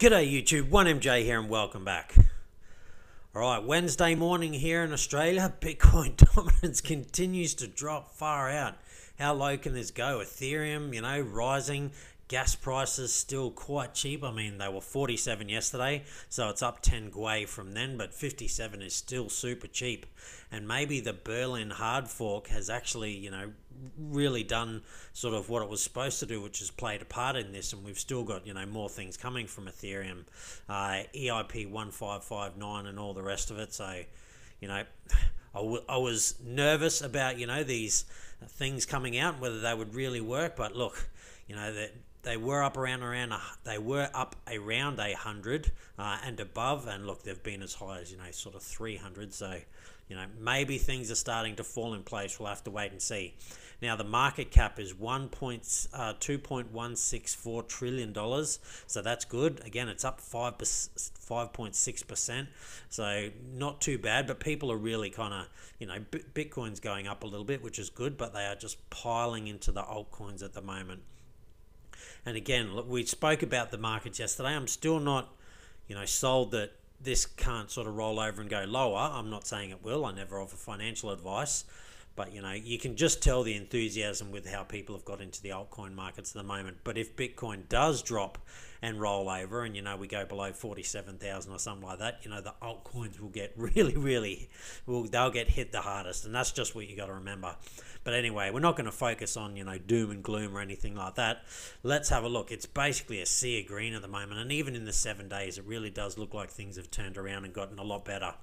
G'day YouTube, 1MJ here and welcome back. Alright, Wednesday morning here in Australia, Bitcoin dominance continues to drop far out. How low can this go? Ethereum, you know, rising, gas prices still quite cheap. I mean, they were 47 yesterday, so it's up 10 gwei from then, but 57 is still super cheap. And maybe the Berlin hard fork has actually, you know, really done sort of what it was supposed to do, which has played a part in this. And we've still got, you know, more things coming from Ethereum, uh, EIP 1559 and all the rest of it. So, you know, I, w- I was nervous about, you know, these things coming out, whether they would really work. But look, you know, that they were up around around a, they were up around a hundred uh, and above, and look, they've been as high as you know, sort of three hundred. So, you know, maybe things are starting to fall in place. We'll have to wait and see. Now, the market cap is one point uh, two point one six four trillion dollars, so that's good. Again, it's up five five point six percent, so not too bad. But people are really kind of, you know, Bitcoin's going up a little bit, which is good, but they are just piling into the altcoins at the moment. And again, look, we spoke about the markets yesterday. I'm still not, you know, sold that this can't sort of roll over and go lower. I'm not saying it will. I never offer financial advice. But you know, you can just tell the enthusiasm with how people have got into the altcoin markets at the moment. But if Bitcoin does drop and roll over, and you know we go below forty-seven thousand or something like that, you know the altcoins will get really, really, will they'll get hit the hardest, and that's just what you got to remember. But anyway, we're not going to focus on you know doom and gloom or anything like that. Let's have a look. It's basically a sea of green at the moment, and even in the seven days, it really does look like things have turned around and gotten a lot better.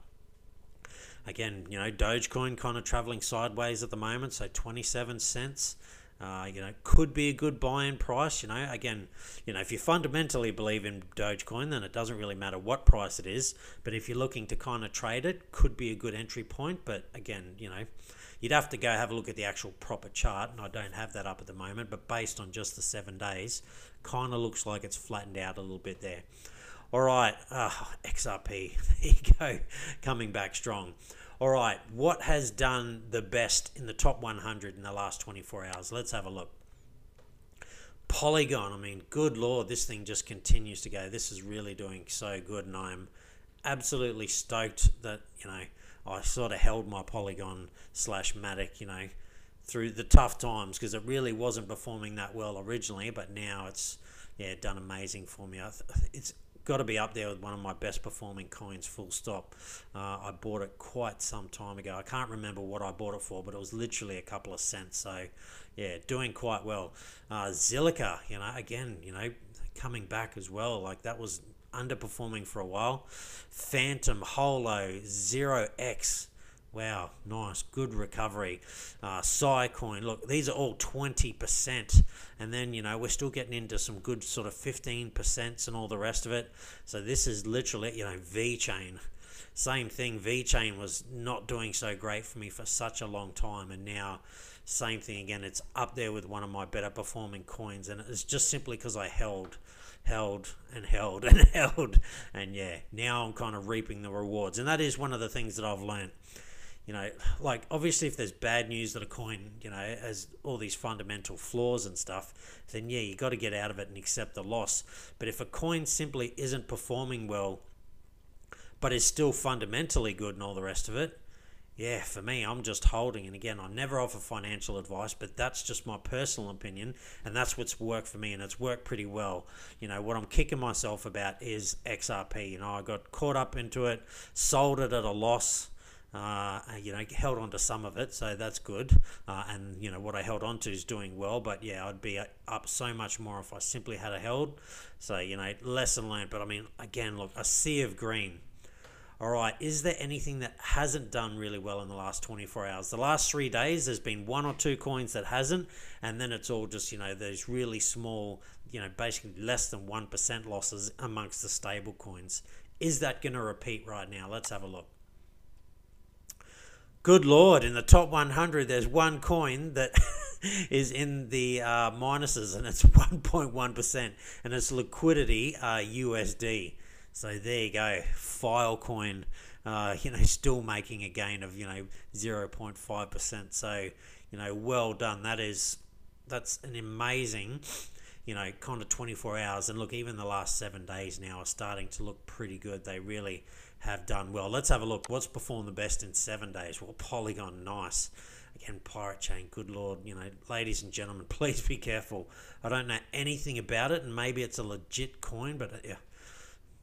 Again, you know, Dogecoin kind of traveling sideways at the moment, so 27 cents. Uh, you know, could be a good buy-in price. You know, again, you know, if you fundamentally believe in Dogecoin, then it doesn't really matter what price it is. But if you're looking to kind of trade it, could be a good entry point. But again, you know, you'd have to go have a look at the actual proper chart, and I don't have that up at the moment. But based on just the seven days, kind of looks like it's flattened out a little bit there. All right, uh, XRP, there you go, coming back strong. All right, what has done the best in the top 100 in the last 24 hours? Let's have a look. Polygon, I mean, good lord, this thing just continues to go. This is really doing so good, and I'm absolutely stoked that, you know, I sort of held my Polygon slash Matic, you know, through the tough times because it really wasn't performing that well originally, but now it's, yeah, done amazing for me. It's got to be up there with one of my best performing coins, full stop. Uh, I bought it quite some time ago. I can't remember what I bought it for, but it was literally a couple of cents. So, yeah, doing quite well. Uh, you know, again, you know, coming back as well. Like that was underperforming for a while. Fantom, Holo, Zero X Wow, nice, good recovery. Uh, Coin, look, these are all 20%. And then, you know, we're still getting into some good sort of 15% and all the rest of it. So this is literally, you know, VeChain. Same thing, VeChain was not doing so great for me for such a long time. And now, same thing again, it's up there with one of my better performing coins. And it's just simply because I held held and held and held and yeah now i'm kind of reaping the rewards and that is one of the things that i've learned you know, like obviously if there's bad news that a coin, you know, has all these fundamental flaws and stuff, then yeah, you got to get out of it and accept the loss. But if a coin simply isn't performing well, but is still fundamentally good and all the rest of it, yeah, for me, I'm just holding. And again, I never offer financial advice, but that's just my personal opinion, and that's what's worked for me, and it's worked pretty well. You know, what I'm kicking myself about is XRP. You know, I got caught up into it, sold it at a loss uh, you know, held on to some of it, so that's good. Uh, and you know what I held on to is doing well, but yeah, I'd be up so much more if I simply had a held. So you know, lesson learned. But I mean, again, look, a sea of green. All right, is there anything that hasn't done really well in the last 24 hours? The last three days, there's been one or two coins that hasn't, and then it's all just, you know, those really small, you know, basically less than 1% losses amongst the stable coins. Is that going to repeat right now? Let's have a look. Good Lord, in the top 100, there's one coin that is in the uh, minuses and it's 1.1% and its liquidity uh, USD. So there you go, Filecoin, uh, you know, still making a gain of, you know, 0.5%. So, you know, well done. That is, that's an amazing you know, kind of 24 hours. And look, even the last seven days now are starting to look pretty good. They really have done well. Let's have a look. What's performed the best in seven days? Well, Polygon, nice. Again, Pirate Chain, good lord. You know, ladies and gentlemen, please be careful. I don't know anything about it, and maybe it's a legit coin, but uh, yeah,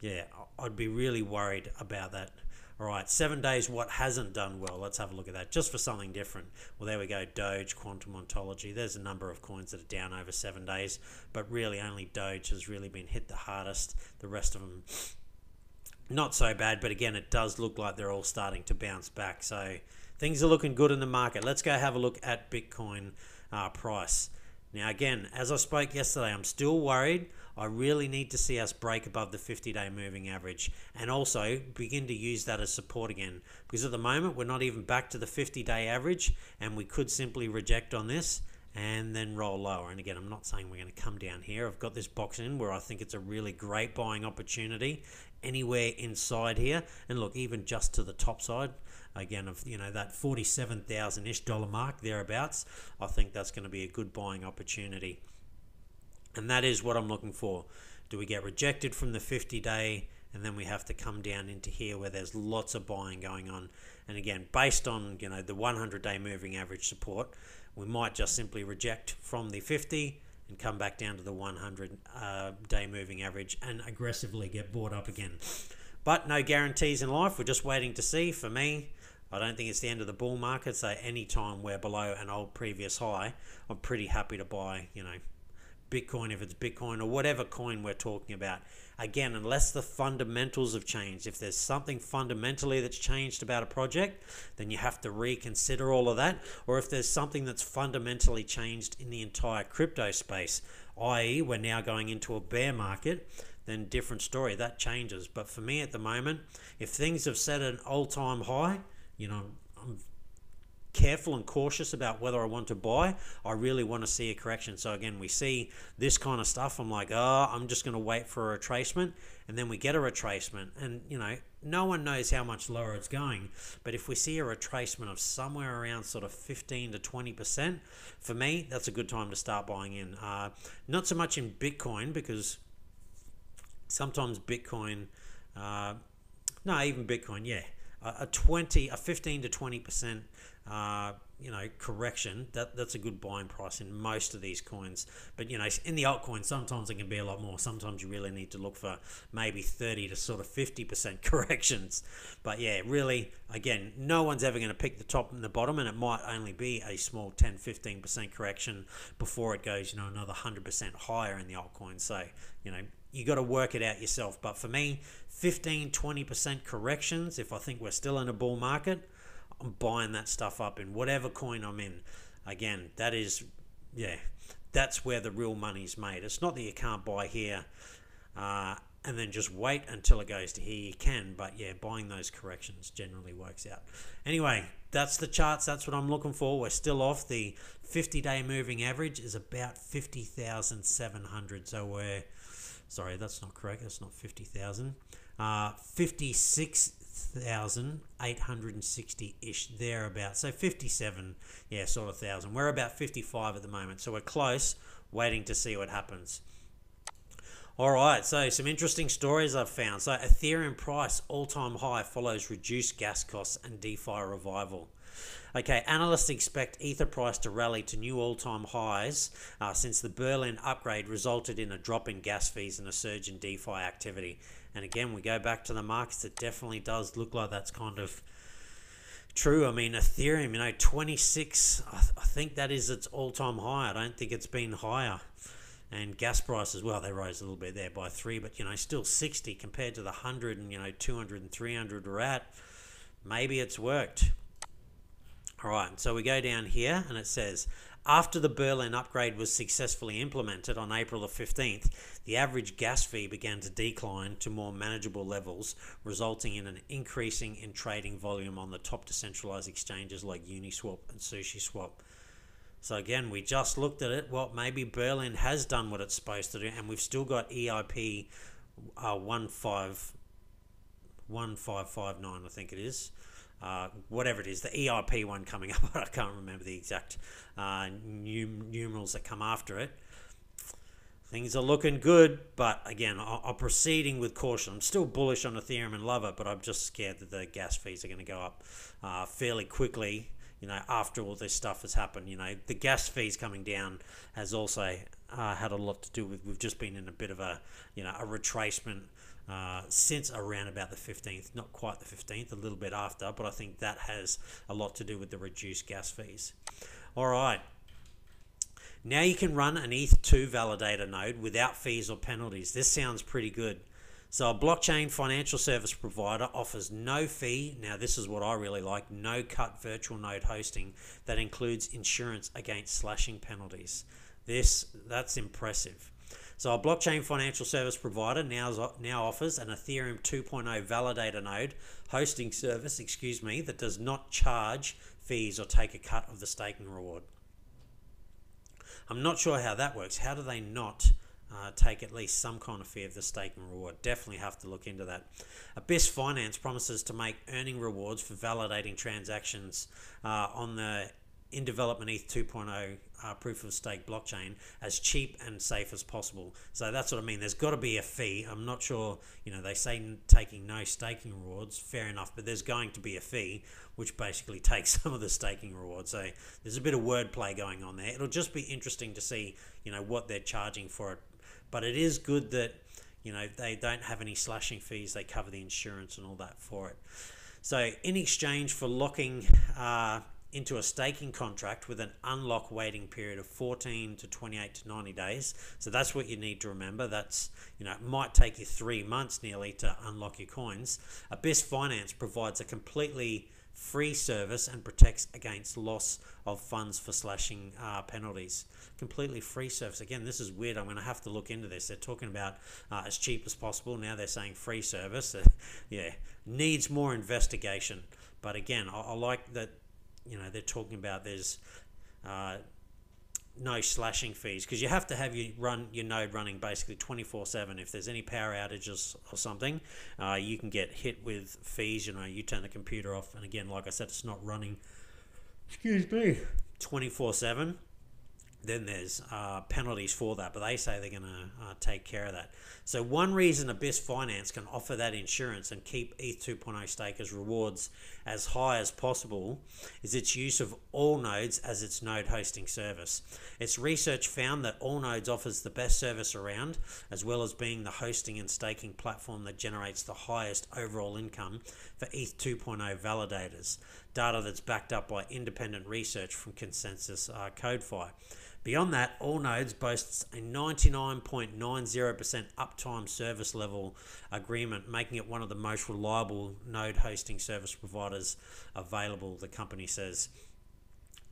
yeah, I'd be really worried about that. All right, seven days, what hasn't done well? Let's have a look at that just for something different. Well, there we go Doge, Quantum Ontology. There's a number of coins that are down over seven days, but really only Doge has really been hit the hardest. The rest of them, not so bad, but again, it does look like they're all starting to bounce back. So things are looking good in the market. Let's go have a look at Bitcoin uh, price. Now, again, as I spoke yesterday, I'm still worried. I really need to see us break above the 50 day moving average and also begin to use that as support again. Because at the moment, we're not even back to the 50 day average, and we could simply reject on this and then roll lower. And again, I'm not saying we're going to come down here. I've got this box in where I think it's a really great buying opportunity anywhere inside here. And look, even just to the top side, again of you know that 47,000 ish dollar mark thereabouts I think that's going to be a good buying opportunity. And that is what I'm looking for. Do we get rejected from the 50 day and then we have to come down into here where there's lots of buying going on? And again based on you know the 100 day moving average support we might just simply reject from the 50 and come back down to the 100 uh, day moving average and aggressively get bought up again but no guarantees in life we're just waiting to see for me I don't think it's the end of the bull market. So any time we're below an old previous high, I'm pretty happy to buy, you know, Bitcoin if it's Bitcoin or whatever coin we're talking about. Again, unless the fundamentals have changed, if there's something fundamentally that's changed about a project, then you have to reconsider all of that. Or if there's something that's fundamentally changed in the entire crypto space, i.e., we're now going into a bear market, then different story. That changes. But for me at the moment, if things have set an all time high, you know, careful and cautious about whether I want to buy. I really want to see a correction. So again, we see this kind of stuff. I'm like, oh, I'm just going to wait for a retracement, and then we get a retracement, and you know, no one knows how much lower it's going. But if we see a retracement of somewhere around sort of 15 to 20 percent, for me, that's a good time to start buying in. Uh, not so much in Bitcoin because sometimes Bitcoin. Uh, no, even Bitcoin, yeah a 20 a 15 to 20 percent uh, you know correction that that's a good buying price in most of these coins. But you know in the altcoins sometimes it can be a lot more. Sometimes you really need to look for maybe 30 to sort of 50% corrections. But yeah really again no one's ever going to pick the top and the bottom and it might only be a small 10 15% correction before it goes you know another 100% higher in the altcoins so you know you got to work it out yourself but for me 15 20% corrections if i think we're still in a bull market I'm buying that stuff up in whatever coin I'm in. Again, that is, yeah, that's where the real money's made. It's not that you can't buy here uh, and then just wait until it goes to here. You can, but yeah, buying those corrections generally works out. Anyway, that's the charts. That's what I'm looking for. We're still off. The 50 day moving average is about 50,700. So we're, sorry, that's not correct. That's not 50,000. Uh, 56 thousand eight hundred and sixty ish thereabouts. So fifty seven, yeah, sort of thousand. We're about fifty five at the moment, so we're close, waiting to see what happens. All right, so some interesting stories I've found. So Ethereum price all time high follows reduced gas costs and DeFi revival. Okay, analysts expect Ether price to rally to new all time highs uh, since the Berlin upgrade resulted in a drop in gas fees and a surge in DeFi activity. And again, we go back to the markets, it definitely does look like that's kind of true. I mean, Ethereum, you know, 26, I, th- I think that is its all time high. I don't think it's been higher. And gas prices, well, they rose a little bit there by three, but, you know, still 60 compared to the 100 and, you know, 200 and 300 we're at. Maybe it's worked. All right, so we go down here and it says after the Berlin upgrade was successfully implemented on April the 15th, the average gas fee began to decline to more manageable levels, resulting in an increasing in trading volume on the top decentralized exchanges like Uniswap and SushiSwap. So again, we just looked at it. Well, maybe Berlin has done what it's supposed to do, and we've still got EIP uh, 1559, I think it is uh, whatever it is, the EIP one coming up. I can't remember the exact uh, num- numerals that come after it. Things are looking good, but again, I'm proceeding with caution. I'm still bullish on Ethereum and love it, but I'm just scared that the gas fees are going to go up uh, fairly quickly. You know, after all this stuff has happened, you know, the gas fees coming down has also uh, had a lot to do with. We've just been in a bit of a, you know, a retracement uh, since around about the 15th, not quite the 15th, a little bit after, but I think that has a lot to do with the reduced gas fees. All right. Now you can run an ETH2 validator node without fees or penalties. This sounds pretty good. So a blockchain financial service provider offers no fee. Now this is what I really like, no cut virtual node hosting that includes insurance against slashing penalties. This that's impressive. So a blockchain financial service provider now, now offers an Ethereum 2.0 validator node hosting service, excuse me, that does not charge fees or take a cut of the staking reward. I'm not sure how that works. How do they not uh, take at least some kind of fee of the staking reward? Definitely have to look into that. Abyss Finance promises to make earning rewards for validating transactions uh, on the in development ETH 2.0 uh, proof of stake blockchain as cheap and safe as possible. So that's what I mean. There's got to be a fee. I'm not sure, you know, they say taking no staking rewards, fair enough, but there's going to be a fee, which basically takes some of the staking rewards. So there's a bit of wordplay going on there. It'll just be interesting to see, you know, what they're charging for it. But it is good that, you know, they don't have any slashing fees. They cover the insurance and all that for it. So in exchange for locking uh, into a staking contract with an unlock waiting period of 14 to 28 to 90 days. So that's what you need to remember. That's, you know, it might take you three months nearly to unlock your coins. Abyss Finance provides a completely free service and protects against loss of funds for slashing uh, penalties. Completely free service. Again, this is weird. I'm going to have to look into this. They're talking about uh, as cheap as possible. Now they're saying free service. yeah, needs more investigation. But again, I, I like that you know they're talking about there's uh, no slashing fees because you have to have your run your node running basically 24 7 if there's any power outages or something uh, you can get hit with fees you know you turn the computer off and again like i said it's not running excuse me. 24 7 then there's uh, penalties for that, but they say they're going to uh, take care of that. So one reason Abyss Finance can offer that insurance and keep ETH 2.0 stakers rewards as high as possible is its use of Allnodes as its node hosting service. Its research found that Allnodes offers the best service around, as well as being the hosting and staking platform that generates the highest overall income for ETH 2.0 validators. Data that's backed up by independent research from ConsenSys uh, CodeFi. Beyond that, Allnodes boasts a 99.90% uptime service level agreement, making it one of the most reliable node hosting service providers available, the company says.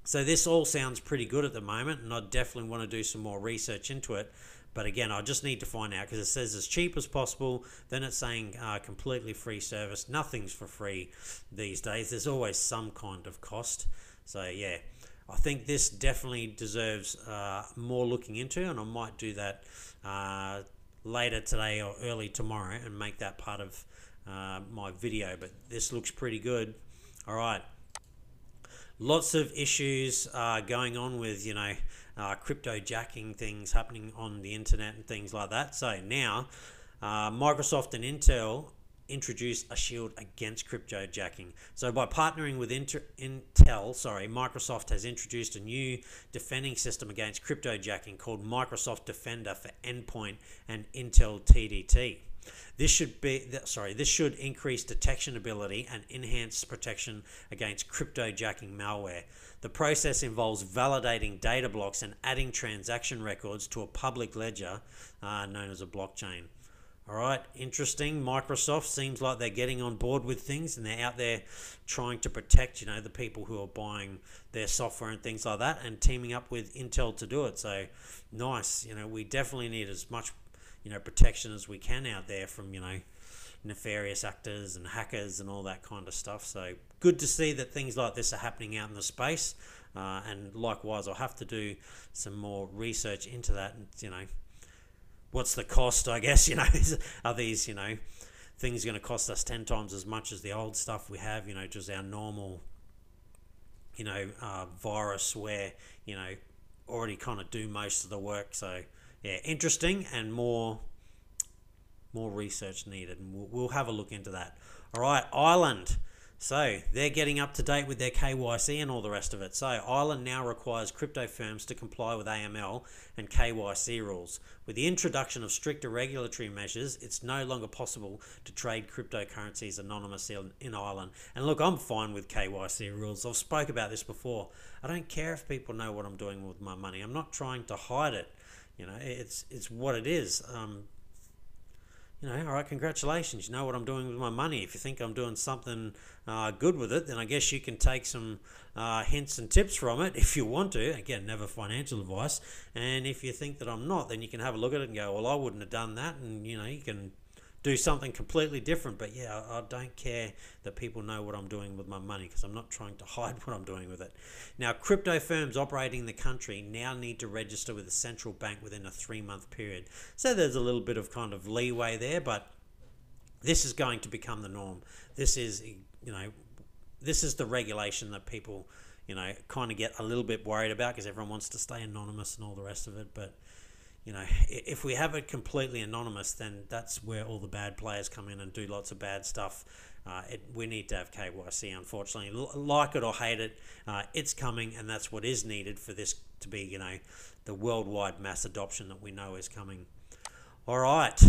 So this all sounds pretty good at the moment, and I definitely want to do some more research into it. But again, I just need to find out because it says as cheap as possible. Then it's saying uh, completely free service. Nothing's for free these days. There's always some kind of cost. So yeah, I think this definitely deserves uh, more looking into, and I might do that uh, later today or early tomorrow and make that part of uh, my video. But this looks pretty good. All right. Lots of issues uh, going on with, you know, uh, crypto jacking things happening on the internet and things like that. So now, uh, Microsoft and Intel introduce a shield against crypto jacking. So by partnering with Inter- Intel, sorry, Microsoft has introduced a new defending system against crypto jacking called Microsoft Defender for Endpoint and Intel TDT. This should be sorry, this should increase detection ability and enhance protection against crypto jacking malware. The process involves validating data blocks and adding transaction records to a public ledger uh, known as a blockchain. All right, interesting. Microsoft seems like they're getting on board with things and they're out there trying to protect, you know, the people who are buying their software and things like that and teaming up with Intel to do it. So nice. You know, we definitely need as much, you know, protection as we can out there from, you know, nefarious actors and hackers and all that kind of stuff. So good to see that things like this are happening out in the space. Uh, and likewise, I'll have to do some more research into that and, you know, what's the cost? I guess you know are these you know things going to cost us ten times as much as the old stuff we have? You know, just our normal you know uh, virus where you know already kind of do most of the work. So yeah, interesting and more more research needed, and we'll, we'll have a look into that. All right, Ireland. So they're getting up to date with their KYC and all the rest of it. So Ireland now requires crypto firms to comply with AML and KYC rules. With the introduction of stricter regulatory measures, it's no longer possible to trade cryptocurrencies anonymously in Ireland. And look, I'm fine with KYC rules. I've spoke about this before. I don't care if people know what I'm doing with my money. I'm not trying to hide it. You know, it's it's what it is. Um, you know, all right, congratulations. You know what I'm doing with my money. If you think I'm doing something uh, good with it, then I guess you can take some uh, hints and tips from it if you want to. Again, never financial advice. And if you think that I'm not, then you can have a look at it and go, well, I wouldn't have done that. And, you know, you can do something completely different. But yeah, I, don't care that people know what I'm doing with my money because I'm not trying to hide what I'm doing with it. Now, crypto firms operating in the country now need to register with the central bank within a three month period. So there's a little bit of kind of leeway there, but this is going to become the norm. This is, you know, this is the regulation that people, you know, kind of get a little bit worried about because everyone wants to stay anonymous and all the rest of it. But you know, if we have it completely anonymous, then that's where all the bad players come in and do lots of bad stuff. Uh, it, we need to have KYC, unfortunately. Like it or hate it, uh, it's coming, and that's what is needed for this to be, you know, the worldwide mass adoption that we know is coming. All right.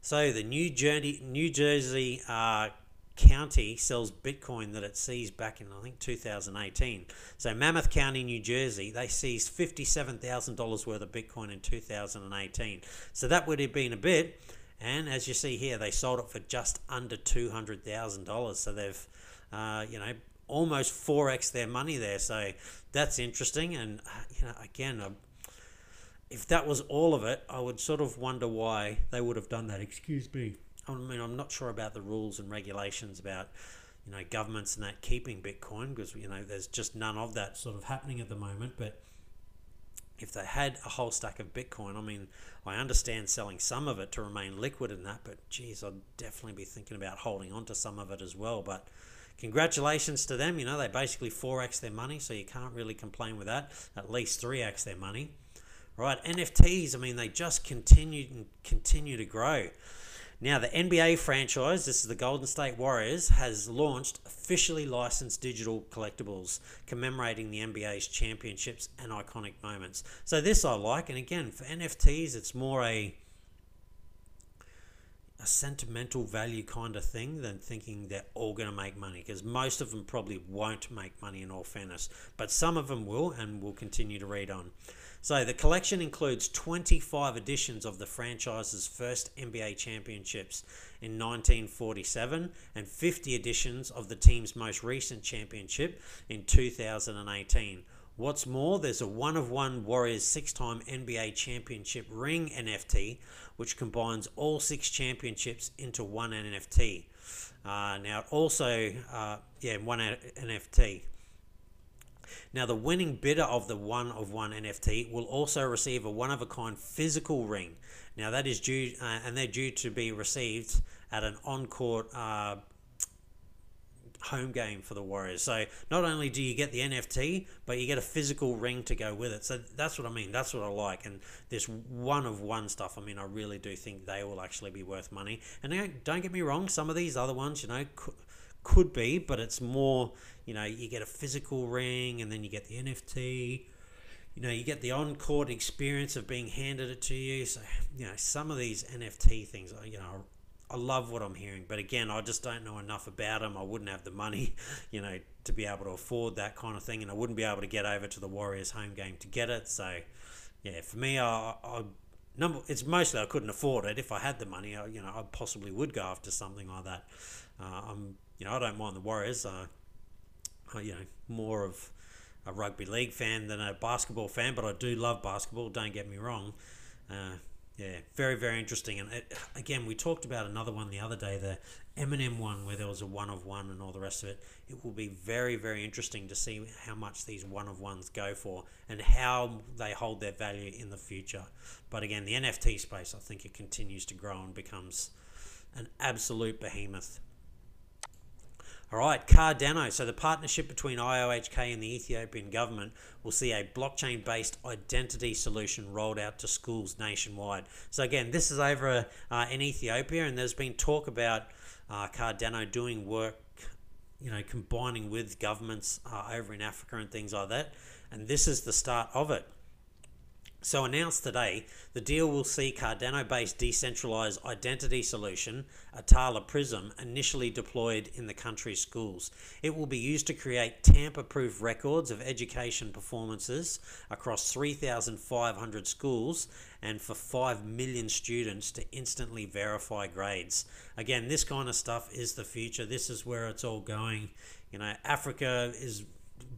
So the New Jersey, New Jersey uh, county sells Bitcoin that it seized back in, I think, 2018. So, Monmouth County, New Jersey, they seized $57,000 worth of Bitcoin in 2018. So, that would have been a bit. And as you see here, they sold it for just under $200,000. So, they've, uh, you know, almost 4x their money there. So, that's interesting. And, uh, you know, again, uh, if that was all of it, I would sort of wonder why they would have done that. Excuse me. I mean, I'm not sure about the rules and regulations about you know governments and that keeping Bitcoin because you know there's just none of that sort of happening at the moment. But if they had a whole stack of Bitcoin, I mean, I understand selling some of it to remain liquid in that, but geez, I'd definitely be thinking about holding on to some of it as well. But congratulations to them. You know, they basically 4x their money, so you can't really complain with that. At least 3x their money. Right, NFTs, I mean, they just continue and continue to grow. Now, the NBA franchise, this is the Golden State Warriors, has launched officially licensed digital collectibles commemorating the NBA's championships and iconic moments. So, this I like. And again, for NFTs, it's more a a sentimental value kind of thing than thinking they're all going to make money because most of them probably won't make money in all fairness but some of them will and we'll continue to read on so the collection includes 25 editions of the franchise's first NBA championships in 1947 and 50 editions of the team's most recent championship in 2018. What's more, there's a one of one Warriors six time NBA championship ring NFT, which combines all six championships into one NFT. Uh, now, also, uh, yeah, one NFT. Now, the winning bidder of the one of one NFT will also receive a one of a kind physical ring. Now, that is due, uh, and they're due to be received at an on court uh, home game for the Warriors. So, not only do you get the NFT, but you get a physical ring to go with it. So, that's what I mean. That's what I like. And this one of one stuff, I mean, I really do think they will actually be worth money. And don't get me wrong, some of these other ones, you know, could be, but it's more, you know, you get a physical ring and then you get the NFT. You know, you get the on court experience of being handed it to you. So, you know, some of these NFT things, you know, I love what I'm hearing, but again, I just don't know enough about them. I wouldn't have the money, you know, to be able to afford that kind of thing, and I wouldn't be able to get over to the Warriors home game to get it. So, yeah, for me, I, I number it's mostly I couldn't afford it. If I had the money, I, you know, I possibly would go after something like that. Uh, I'm you know, I don't mind the Warriors. Uh, you know, more of a rugby league fan than a basketball fan, but I do love basketball. Don't get me wrong. Uh, yeah, very very interesting. And it, again, we talked about another one the other day, the Eminem one, where there was a one of one and all the rest of it. It will be very very interesting to see how much these one of ones go for and how they hold their value in the future. But again, the NFT space, I think it continues to grow and becomes an absolute behemoth. All right, Cardano. So the partnership between IOHK and the Ethiopian government will see a blockchain-based identity solution rolled out to schools nationwide. So again, this is over uh, in Ethiopia, and there's been talk about uh, Cardano doing work, you know, combining with governments uh, over in Africa and things like that. And this is the start of it. So, announced today, the deal will see Cardano based decentralized identity solution, Atala Prism, initially deployed in the country's schools. It will be used to create tamper proof records of education performances across 3,500 schools and for 5 million students to instantly verify grades. Again, this kind of stuff is the future. This is where it's all going. You know, Africa is,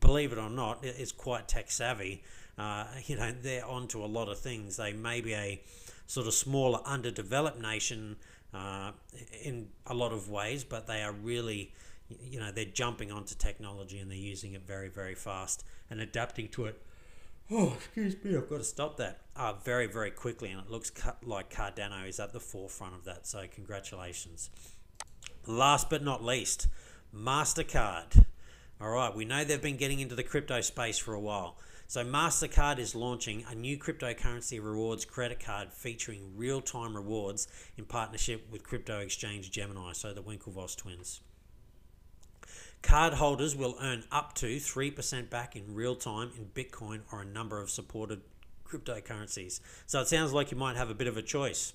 believe it or not, is quite tech savvy uh, you know, they're onto a lot of things. They may be a sort of smaller, underdeveloped nation uh, in a lot of ways, but they are really, you know, they're jumping onto technology and they're using it very, very fast and adapting to it. Oh, excuse me, I've got to stop that. Uh, very, very quickly, and it looks like Cardano is at the forefront of that. So, congratulations. Last but not least, MasterCard. All right, we know they've been getting into the crypto space for a while. So, MasterCard is launching a new cryptocurrency rewards credit card featuring real time rewards in partnership with crypto exchange Gemini, so the Winklevoss twins. Cardholders will earn up to 3% back in real time in Bitcoin or a number of supported cryptocurrencies. So it sounds like you might have a bit of a choice.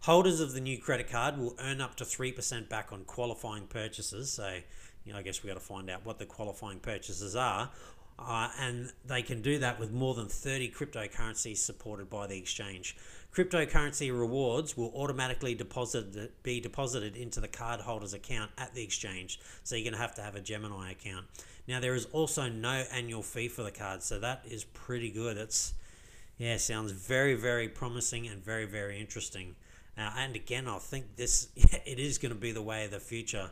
Holders of the new credit card will earn up to 3% back on qualifying purchases. So, you know, I guess we got to find out what the qualifying purchases are uh, and they can do that with more than 30 cryptocurrencies supported by the exchange. Cryptocurrency rewards will automatically deposit, be deposited into the cardholder's account at the exchange, so you're going to have to have a Gemini account. Now, there is also no annual fee for the card, so that is pretty good. It's yeah, sounds very, very promising and very, very interesting. Uh, and again, I think this it is going to be the way of the future.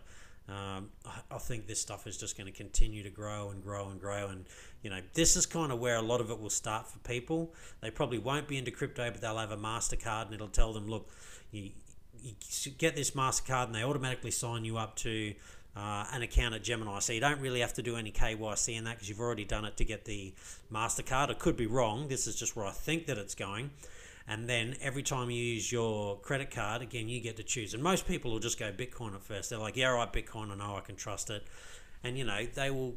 Um, I, I think this stuff is just going to continue to grow and grow and grow. And, you know, this is kind of where a lot of it will start for people. They probably won't be into crypto, but they'll have a MasterCard and it'll tell them, look, you, you get this MasterCard and they automatically sign you up to uh, an account at Gemini. So you don't really have to do any KYC in that because you've already done it to get the MasterCard. It could be wrong. This is just where I think that it's going and then every time you use your credit card, again, you get to choose. And most people will just go Bitcoin at first. They're like, yeah, right, Bitcoin, I know I can trust it. And, you know, they will,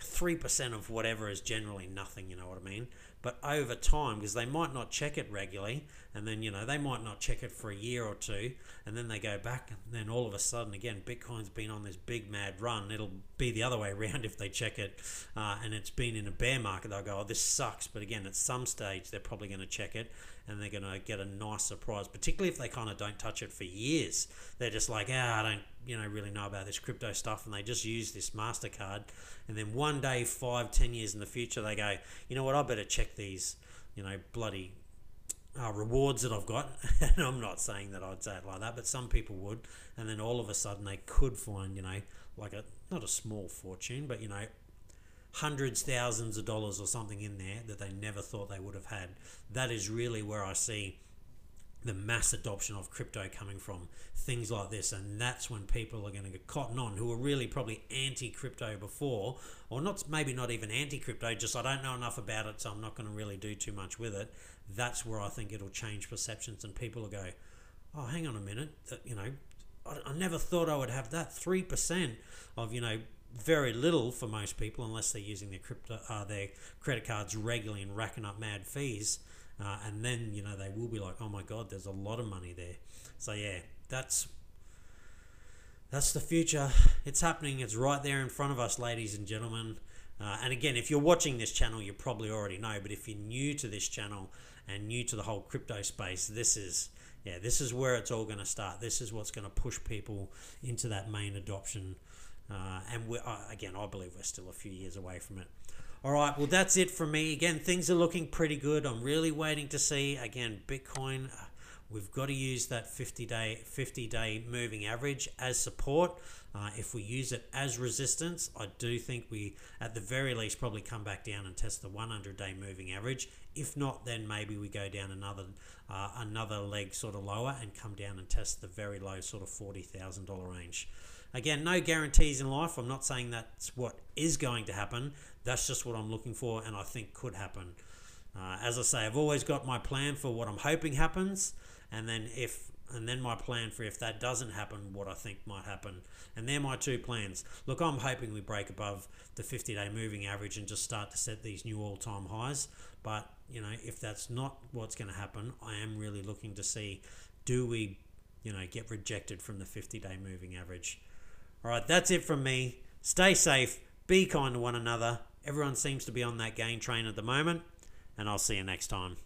3% of whatever is generally nothing, you know what I mean? But over time, because they might not check it regularly, and then, you know, they might not check it for a year or two, and then they go back, and then all of a sudden, again, Bitcoin's been on this big mad run. It'll be the other way around if they check it, uh, and it's been in a bear market. They'll go, oh, this sucks. But again, at some stage, they're probably going to check it, and they're going to get a nice surprise, particularly if they kind of don't touch it for years. They're just like, ah, I don't, you know, really know about this crypto stuff, and they just use this Mastercard, and then one day, five, ten years in the future, they go, you know what, I better check these, you know, bloody uh, rewards that I've got. and I'm not saying that I'd say it like that, but some people would, and then all of a sudden they could find, you know, like a not a small fortune, but you know, hundreds, thousands of dollars or something in there that they never thought they would have had. That is really where I see the mass adoption of crypto coming from things like this. And that's when people are going to get cotton on who are really probably anti-crypto before or not maybe not even anti-crypto just i don't know enough about it so i'm not going to really do too much with it. That's where i think it'll change perceptions and people will go oh hang on a minute you know I, I never thought i would have that 3% of you know very little for most people unless they're using their crypto uh, their credit cards regularly and racking up mad fees uh, and then you know they will be like oh my god there's a lot of money there. So yeah that's that's the future. It's happening. It's right there in front of us ladies and gentlemen. Uh, and again if you're watching this channel you probably already know but if you're new to this channel and new to the whole crypto space this is yeah this is where it's all going to start. This is what's going to push people into that main adoption. Uh, and we uh, again, I believe we're still a few years away from it. All right, well, that's it from me. Again, things are looking pretty good. I'm really waiting to see again Bitcoin. Uh, we've got to use that 50 day 50 day moving average as support. Uh, if we use it as resistance, I do think we, at the very least, probably come back down and test the 100 day moving average. If not, then maybe we go down another uh, another leg sort of lower and come down and test the very low sort of $40,000 range. Again, no guarantees in life. I'm not saying that's what is going to happen. That's just what I'm looking for and I think could happen. Uh, as I say, I've always got my plan for what I'm hoping happens, and then if and then my plan for if that doesn't happen, what I think might happen. And they're my two plans. Look, I'm hoping we break above the 50 day moving average and just start to set these new all time highs. But, you know, if that's not what's going to happen, I am really looking to see do we, you know, get rejected from the 50 day moving average. All right, that's it from me. Stay safe, be kind to one another. Everyone seems to be on that gain train at the moment, and I'll see you next time.